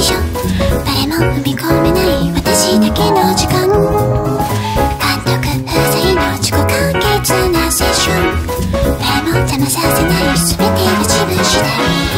誰も踏み込めない私だけの時間。監督夫妻の自己完結なセッション。誰も騙させない全てを自分次第。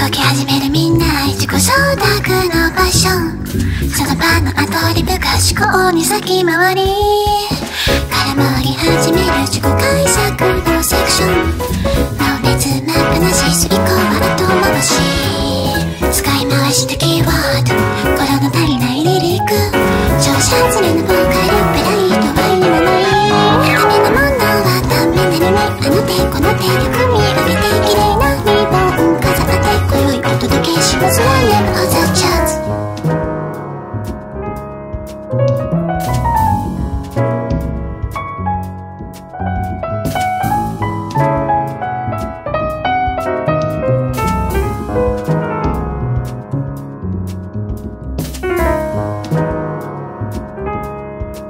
こき始めるみんな自己承諾のファッションその場のアドリブが思考に先回り。空回り始める自己解釈のセクション。脳熱まっぱなしすりこは後回し。使い回したキーワード。心の足りないリリック。乗車連れの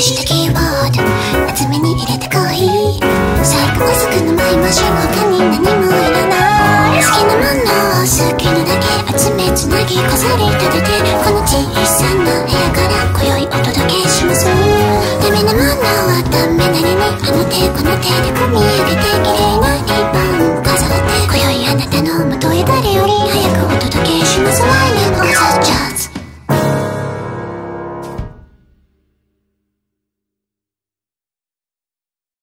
したキーボード厚めに入れてこい。最高マスクの前もしょ他に何もいらない。好きなものを好きなだけ集めつなぎ飾り立ててこの小さな部屋から今宵お届けします。ダメなものはダメなりにあの手この手で組み。